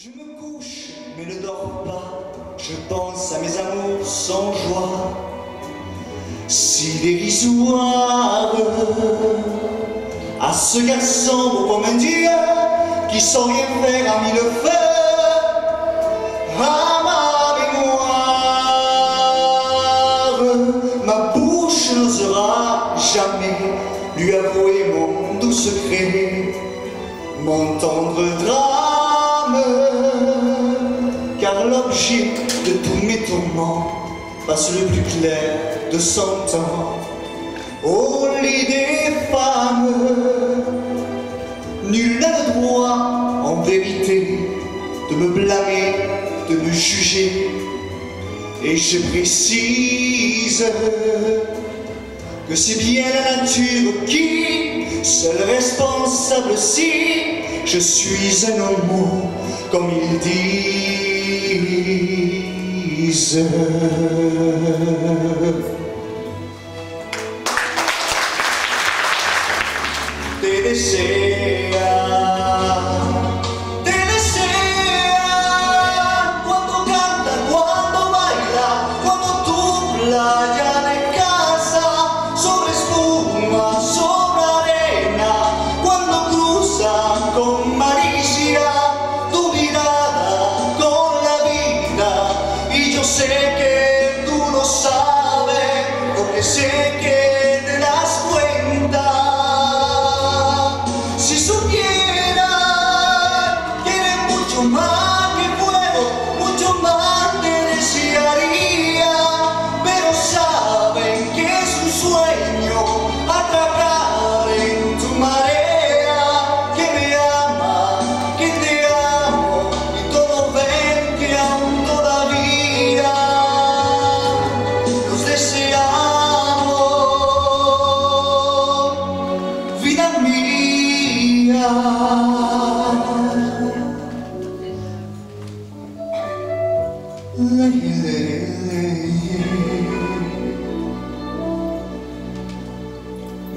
Je me couche, mais ne dors pas. Je pense à mes amours sans joie. Si dérisoire à ce garçon beau comme un dieu qui sans rien faire a mis le feu à ma mémoire. Ma bouche n'osera jamais lui avouer mon doux secret, mon tendre car l'objet de tous mes tourments passe le plus clair de son temps au lit des femmes. Nul n'a le en vérité, de me blâmer, de me juger. Et je précise que c'est bien la nature qui, seule responsable si je suis un homme, comme ils disent.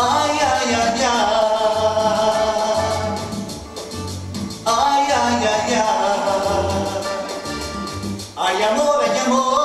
Ay, ay, ay, ay. Ay, ay, ay, ay. Ay, amor, ay, amor.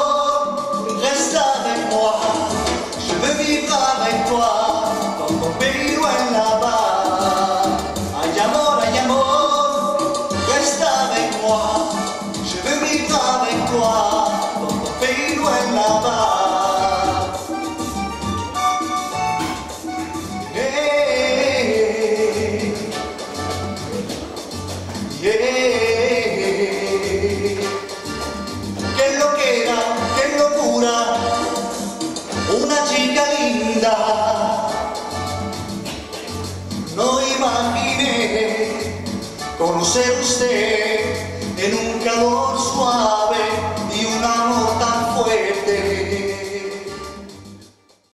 no imaginé conocer usted en un calor suave.